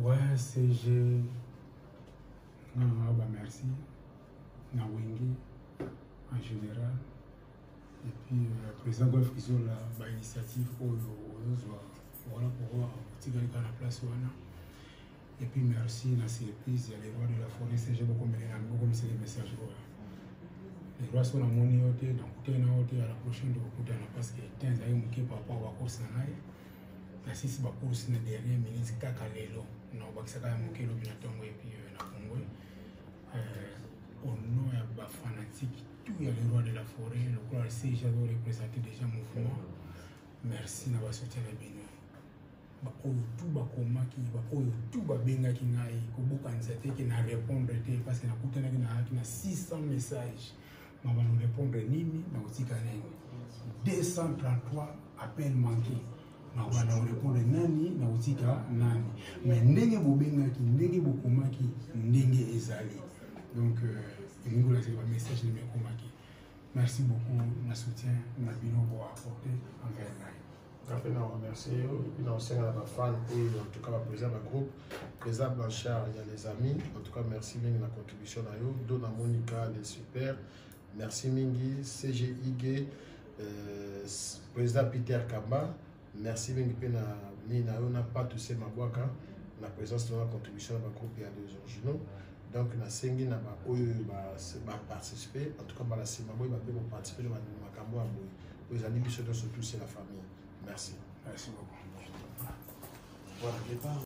Ouais, CG. Non, non, bah merci. Na Wenge, en général. Et puis, euh, président Golf Kizola, bah, initiative, oh, ozozwa wana pourquoi otikali kaka na place wana et puis merci na surprise ya le roi de la forêt cg bokomelela bokomisele message oyo le roi so namoni yo te nakutani na yo te à la prochaine tokokutana parce que temps ezali moke par rapport bakosana ye nasisi bakursi na dernier minute kaka lelo nakobakisaka ya moke lobi na ntongo epi euh, na congo euh, au nom ya bafanatique tout ya le roi de la forêt lokola cg azo représente déjà mouvement merci na basoutien na bino baoyo tu bakomaki baoyo tu babengaki ngai kobokanisa te ke na répondre te parce que nakutanaki nayaki na 600 message mama no répondre nini na kotika nini 233 appel manqué makoba na korepondre nani na kotika nani mais ndenge bobengaki ndenge bokomaki ndenge ezali donc euh, elingi kolakisa bamessage nde mekomaki merci beaucoup na soutien na bino boapporte envers ngai nga mpe na remercie yo epuis na osenga na bafane oyo en tout cas baprésida ba groupe présa blanchard ya les amis en tout cas merci mingi na contribution na yo dona monica le super merci mingi cgig euh, président peter kamba merci mingi mpe na nini na yo na patuse mabwaka na présence to na contribution ya bagroupe ya les originaux donc nasengi na baoyo baparticipe en tout cas bala nsima boye bape koparticipe na makambo ya boye oyo ezali biso nyonso tous la famille merci merci beaucoup voilà départ